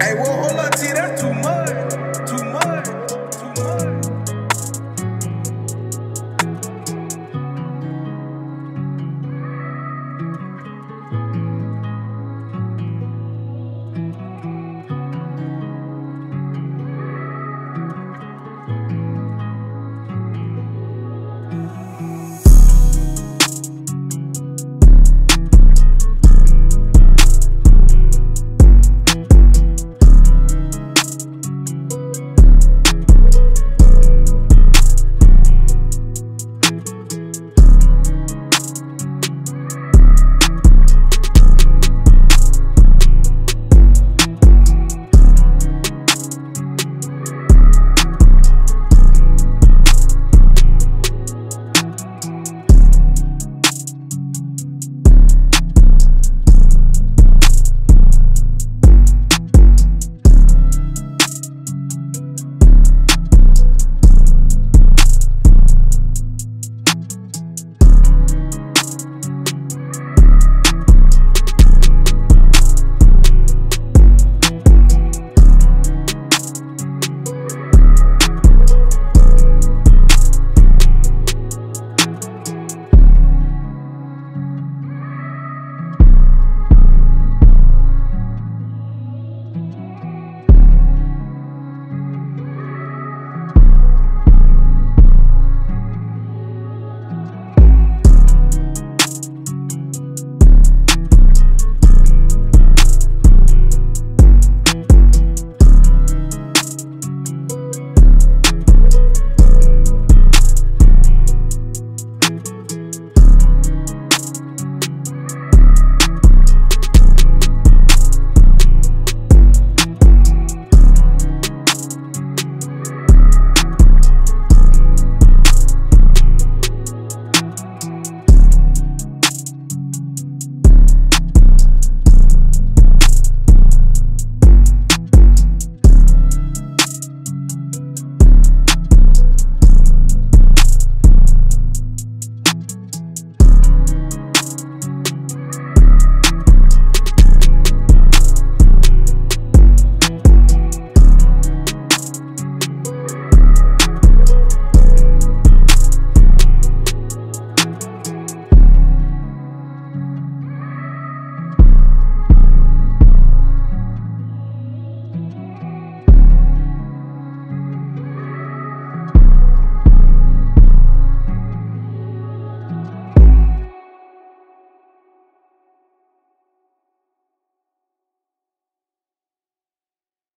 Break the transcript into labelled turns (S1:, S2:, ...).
S1: Hey, well, hold on.